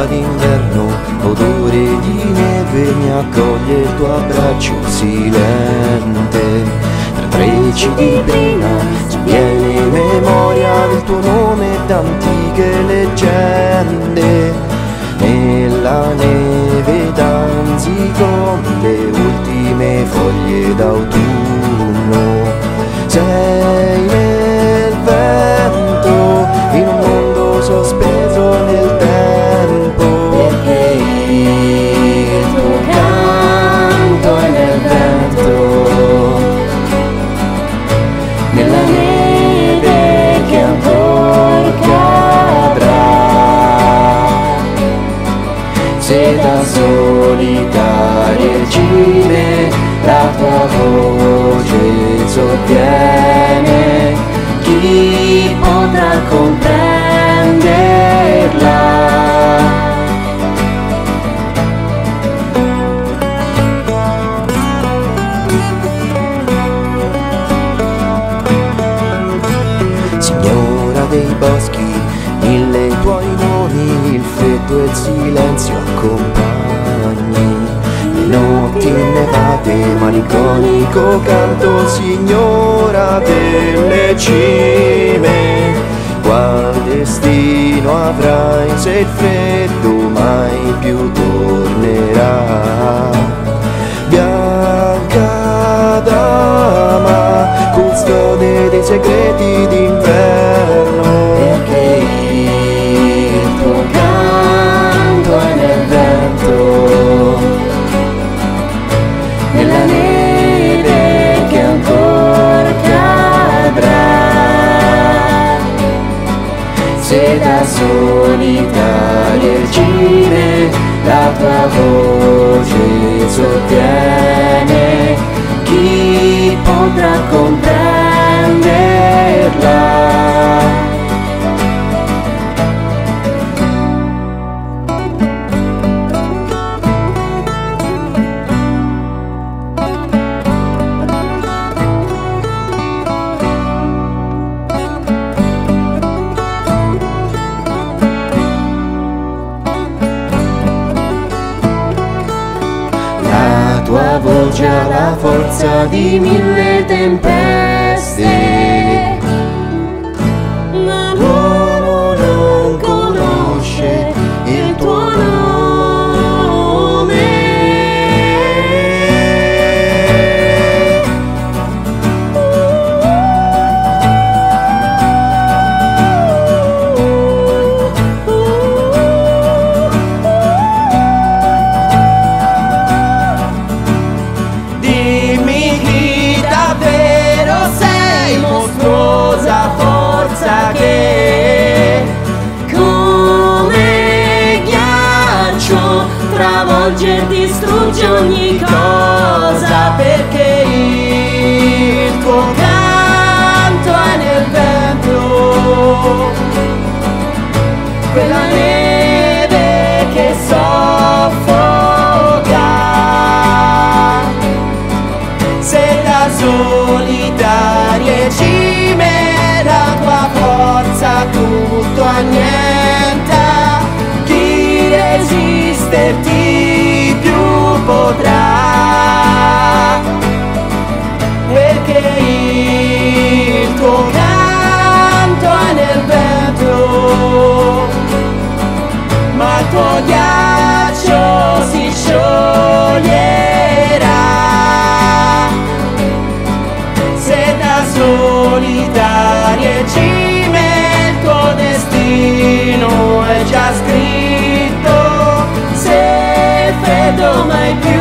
d'alba d'inverno, odore di neve mi accoglie il tuo abbraccio silente. Tra trecci di brina viene memoria del tuo nome ed antiche leggende. Nella neve danzi con le ultime foglie d'autunno. Se da solitarie il silenzio accompagni. Le notti innevate, malinconico canto, signora delle cime. Qual destino avrai se il freddo mai più tornerà? Bianca dama, custode dei segreti d'inverno. Se da solitarie cime la tua voce sottiene, tua voce ha la forza di mille tempeste. Travolge distrugge ogni cosa perché il tuo canto è nel vento, quella neve che soffoca. Se da solitarie cime la tua forza tutto annienta, cime il tuo destino è già scritto, se freddo mai più